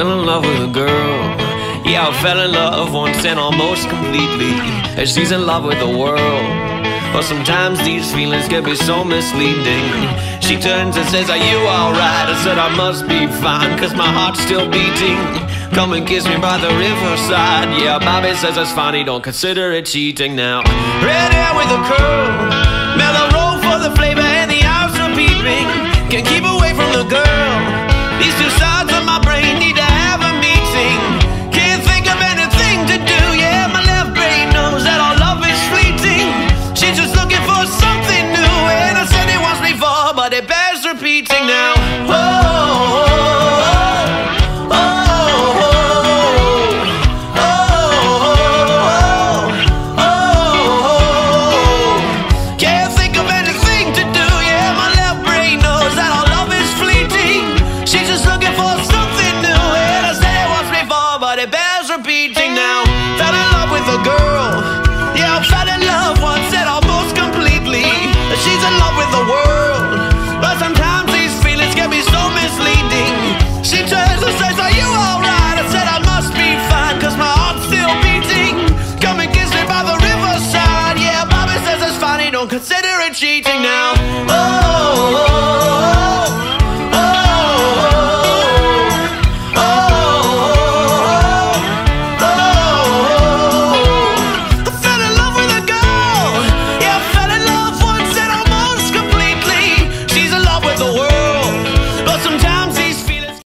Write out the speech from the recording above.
fell in love with a girl. Yeah, I fell in love once and almost completely. And she's in love with the world. But sometimes these feelings can be so misleading. She turns and says, Are you alright? I said, I must be fine, cause my heart's still beating. Come and kiss me by the riverside. Yeah, Bobby says it's fine, he don't consider it cheating now. Red hair with a curl, mellow roll for the flavor, and the eyes are peeping. Can't keep Fell in love with a girl. Yeah, I fell in love once and almost completely. She's in love with the world, but sometimes these feelings can be so misleading. She turns and says, Are you alright? I said, I must be fine, cause my heart's still beating. Come and kiss me by the riverside. Yeah, Bobby says it's fine, he don't consider it cheating now. Oh, oh, oh, oh, oh.